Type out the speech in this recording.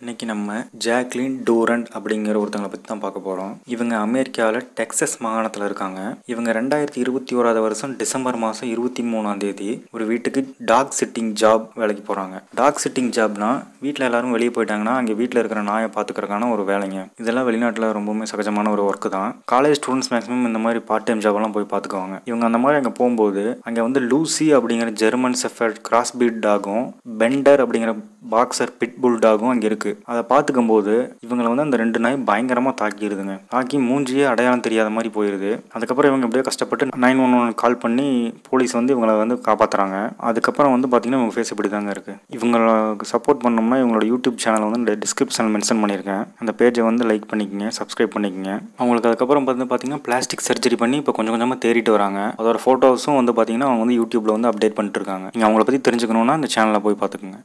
இன்னைக்கு நம்ம Jacqueline Durant அப்படிங்கிற ஒருத்தங்களை பற்றி தான் பார்க்க போகிறோம் இவங்க அமெரிக்காவில் டெக்ஸஸ் மாகாணத்தில் இருக்காங்க. இவங்க ரெண்டாயிரத்தி இருபத்தி ஓராவது வருஷம் டிசம்பர் மாதம் இருபத்தி மூணாம் தேதி ஒரு வீட்டுக்கு டாக் சிட்டிங் ஜாப் வேலைக்கு போகிறாங்க டாக் சிட்டிங் ஜாப்னா வீட்டில் எல்லாரும் வெளியே போயிட்டாங்கன்னா அங்கே வீட்டில் இருக்கிற நாயை பார்த்துக்கிறக்கான ஒரு வேலைங்க. இதெல்லாம் வெளிநாட்டில் ரொம்பவுமே சகஜமான ஒரு ஒர்க்கு தான். காலேஜ் ஸ்டூடெண்ட்ஸ் மேக்ஸிமம் இந்த மாதிரி பார்ட் டைம் ஜாப்லாம் போய் பார்த்துக்குவாங்க இவங்க அந்த மாதிரி அங்கே போகும்போது அங்கே வந்து லூசி அப்படிங்கிற ஜெர்மன் செஃபர்ட் கிராஸ் பீட் டாகும் பெண்டர் அப்படிங்கிற பாக்ஸர் பிட்புல் டாகும் அங்கே இருக்குது அதை பார்த்துக்கும் போது இவங்களை வந்து அந்த ரெண்டு நாய் பயங்கரமாக தாக்கிடுதுங்க தாக்கி மூஞ்சியே அடையாளம் தெரியாத மாதிரி போயிடுது அதுக்கப்புறம் இவங்க எப்படியோ கஷ்டப்பட்டு நைன் ஒன் ஒன் கால் பண்ணி போலீஸ் வந்து இவங்களை வந்து காப்பாற்றுறாங்க அதுக்கப்புறம் வந்து பார்த்தீங்கன்னா இவங்க ஃபேஸ் இப்படி தாங்க இருக்குது இவங்களுக்கு சப்போர்ட் பண்ணோம்னா இவங்களோட யூடியூப் சேனல் வந்து டிஸ்கிரிப்ஷனில் மென்ஷன் பண்ணியிருக்கேன். அந்த பேஜை வந்து லைக் பண்ணிக்கங்க சப்ஸ்கிரைப் பண்ணிக்கங்க. அவங்களுக்கு அதுக்கப்புறம் வந்து பார்த்தீங்கன்னா பிளாஸ்டிக் சர்ஜரி பண்ணி இப்போ கொஞ்சம் கொஞ்சமாக தேடிட்டு வராங்க. அதோட ஃபோட்டோஸும் வந்து பார்த்திங்கன்னா அவங்க வந்து யூடியூப்பில் வந்து அப்டேட் பண்ணிட்டு இருக்காங்க. நீங்கள் அவங்கள பற்றி தெரிஞ்சுக்கணுன்னா அந்த சேனலில் போய் பார்த்துக்குங்க